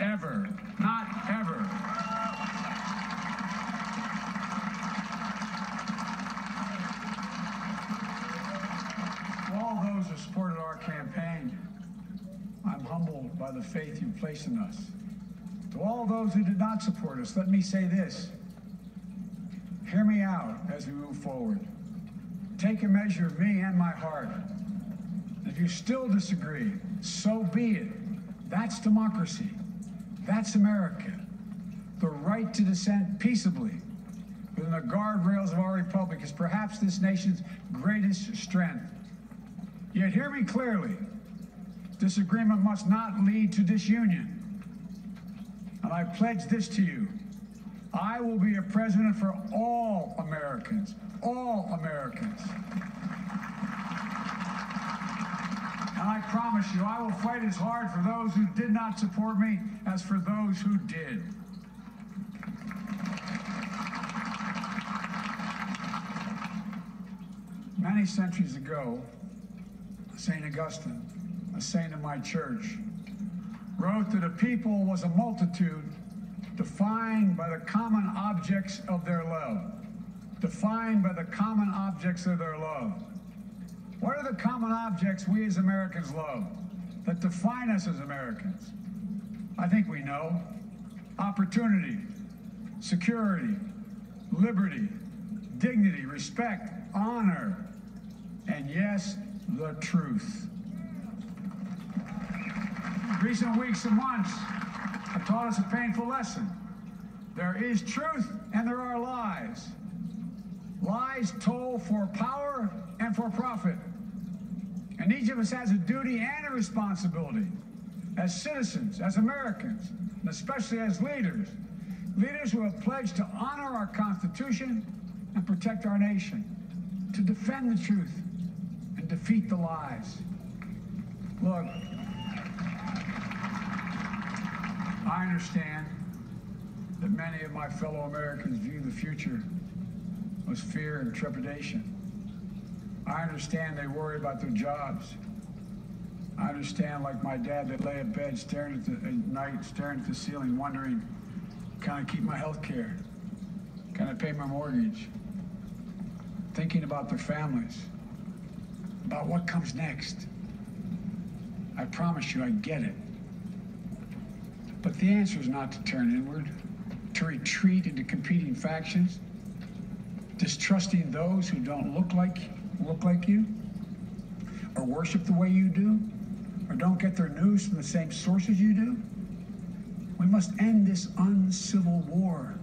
ever. Not ever. To all those who supported our campaign, I'm humbled by the faith you place in us. To all those who did not support us, let me say this. Hear me out as we move forward. Take a measure of me and my heart. If you still disagree, so be it. That's democracy. That's America. The right to dissent peaceably within the guardrails of our republic is perhaps this nation's greatest strength. Yet hear me clearly. Disagreement must not lead to disunion. And I pledge this to you. I will be a president for all Americans. All Americans. And I promise you, I will fight as hard for those who did not support me as for those who did. Many centuries ago, St. Augustine, a saint of my church, wrote that a people was a multitude defined by the common objects of their love. Defined by the common objects of their love. What are the common objects we as Americans love that define us as Americans? I think we know. Opportunity, security, liberty, dignity, respect, honor, and yes, the truth. Recent weeks and months have taught us a painful lesson. There is truth and there are lies. Lies told for power and for profit. And each of us has a duty and a responsibility as citizens, as Americans, and especially as leaders. Leaders who have pledged to honor our Constitution and protect our nation, to defend the truth and defeat the lies. Look, I understand that many of my fellow Americans view the future with fear and trepidation. I understand they worry about their jobs. I understand, like my dad, they lay in bed staring at the at night, staring at the ceiling, wondering, can I keep my health care? Can I pay my mortgage? Thinking about their families, about what comes next. I promise you, I get it. But the answer is not to turn inward, to retreat into competing factions, distrusting those who don't look like look like you, or worship the way you do, or don't get their news from the same sources you do. We must end this uncivil war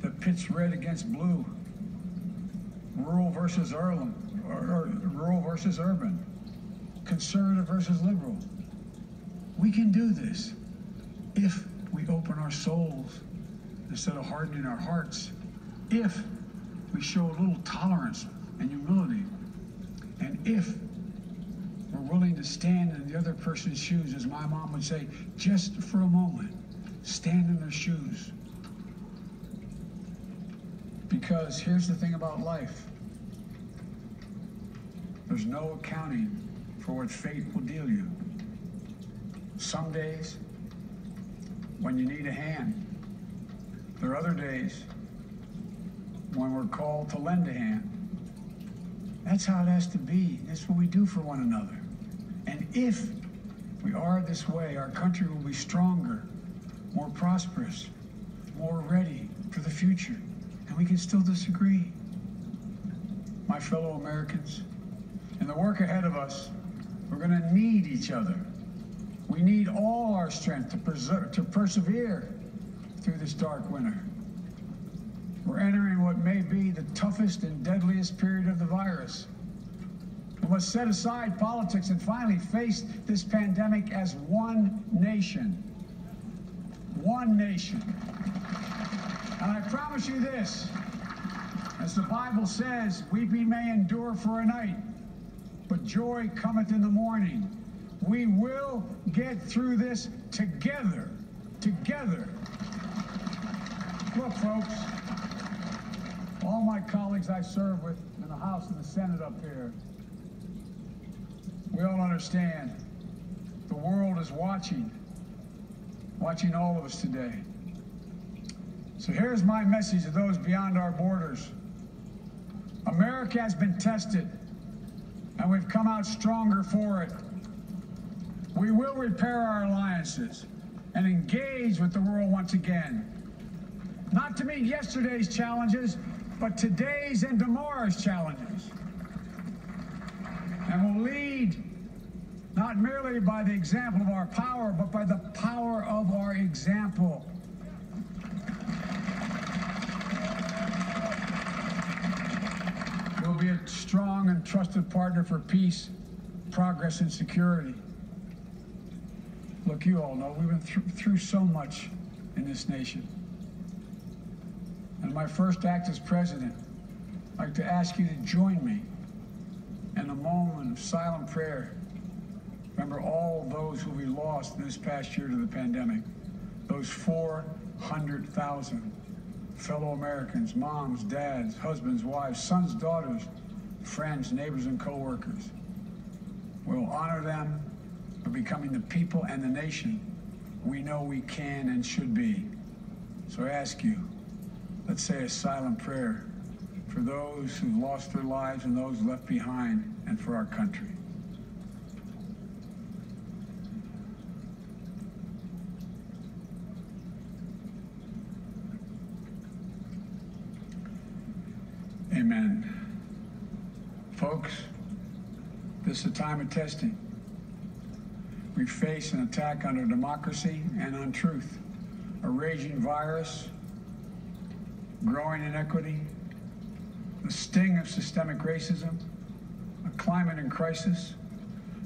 that pits red against blue, rural versus urban, or, or rural versus urban, conservative versus liberal. We can do this if we open our souls instead of hardening our hearts, if we show a little tolerance and humility, and if we're willing to stand in the other person's shoes, as my mom would say, just for a moment, stand in their shoes. Because here's the thing about life there's no accounting for what fate will deal you. Some days, when you need a hand. There are other days when we're called to lend a hand. That's how it has to be. That's what we do for one another. And if we are this way, our country will be stronger, more prosperous, more ready for the future. And we can still disagree. My fellow Americans, in the work ahead of us, we're going to need each other. We need all our strength to, preserve, to persevere through this dark winter. We're entering what may be the toughest and deadliest period of the virus. We must set aside politics and finally face this pandemic as one nation. One nation. And I promise you this as the Bible says, weeping may endure for a night, but joy cometh in the morning. We will get through this together. Together. Look, folks, all my colleagues I serve with in the House and the Senate up here, we all understand the world is watching. watching all of us today. So here's my message to those beyond our borders. America has been tested, and we've come out stronger for it. We will repair our alliances and engage with the world once again. Not to meet yesterday's challenges, but today's and tomorrow's challenges. And will lead not merely by the example of our power, but by the power of our example. We'll be a strong and trusted partner for peace, progress, and security. Look, you all know we've been through, through so much in this nation. And my first act as president, I'd like to ask you to join me in a moment of silent prayer. Remember all those who we lost this past year to the pandemic. Those 400,000 fellow Americans, moms, dads, husbands, wives, sons, daughters, friends, neighbors, and co-workers. We'll honor them for becoming the people and the nation we know we can and should be. So I ask you, let's say a silent prayer for those who've lost their lives and those left behind and for our country. Amen. Folks, this is a time of testing. We face an attack on our democracy and on truth, a raging virus, growing inequity, the sting of systemic racism, a climate in crisis,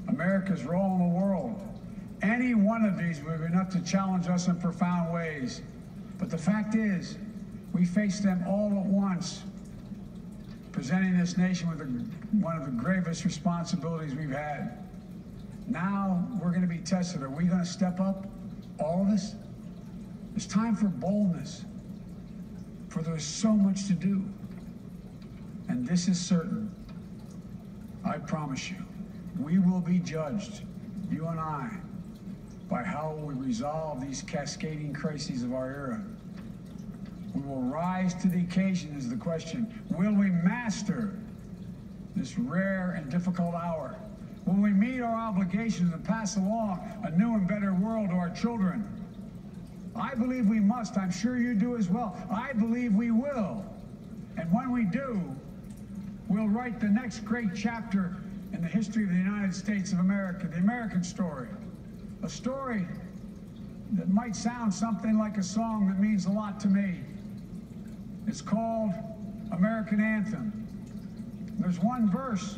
America's role in the world. Any one of these would be enough to challenge us in profound ways. But the fact is, we face them all at once presenting this nation with a, one of the gravest responsibilities we've had. Now we're going to be tested. Are we going to step up, all of us? It's time for boldness, for there's so much to do. And this is certain. I promise you, we will be judged, you and I, by how we resolve these cascading crises of our era. We will rise to the occasion is the question. Will we master this rare and difficult hour? Will we meet our obligations and pass along a new and better world to our children? I believe we must. I'm sure you do as well. I believe we will. And when we do, we'll write the next great chapter in the history of the United States of America, the American story. A story that might sound something like a song that means a lot to me. It's called American Anthem. There's one verse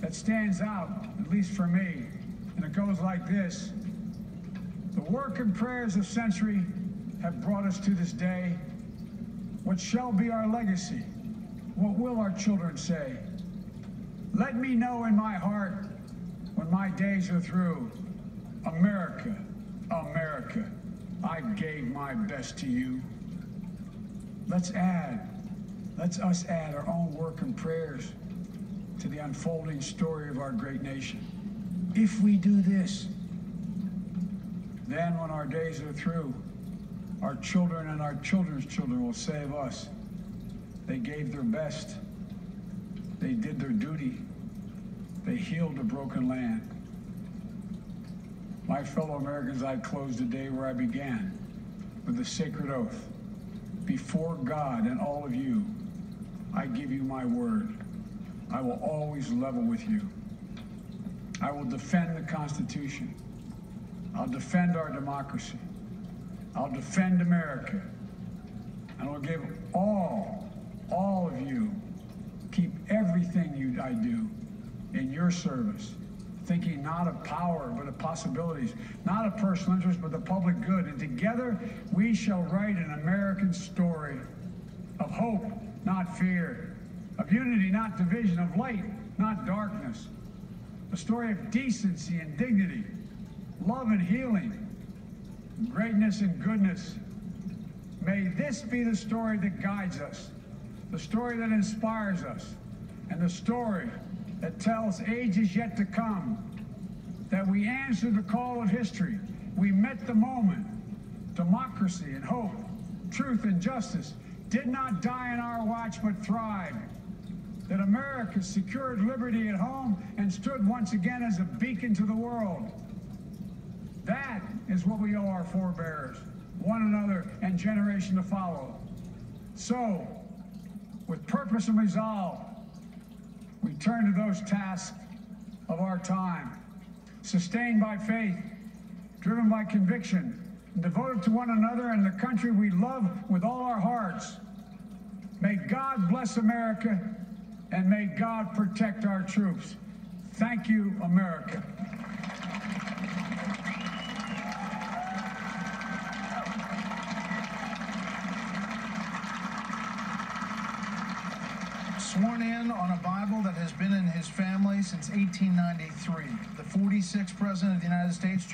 that stands out, at least for me, and it goes like this. The work and prayers of century have brought us to this day. What shall be our legacy? What will our children say? Let me know in my heart when my days are through. America, America, I gave my best to you. Let's add, let's us add our own work and prayers to the unfolding story of our great nation. If we do this, then when our days are through, our children and our children's children will save us, they gave their best. They did their duty. They healed a broken land. My fellow Americans, I close the day where I began with a sacred oath before God and all of you, I give you my word. I will always level with you. I will defend the Constitution. I'll defend our democracy. I'll defend America. And I'll give all, all of you, keep everything you I do in your service thinking not of power, but of possibilities, not of personal interest, but the public good. And together we shall write an American story of hope, not fear, of unity, not division, of light, not darkness, a story of decency and dignity, love and healing, greatness and goodness. May this be the story that guides us, the story that inspires us, and the story that tells ages yet to come that we answered the call of history. We met the moment. democracy and hope, truth and justice did not die in our watch but thrived. That America secured liberty at home and stood once again as a beacon to the world. That is what we owe our forebears, one another, and generation to follow. So, with purpose and resolve, we turn to those tasks of our time, sustained by faith, driven by conviction, devoted to one another and the country we love with all our hearts. May God bless America and may God protect our troops. Thank you, America. Sworn in on a Bible that has been in his family since 1893. The 46th President of the United States, Joe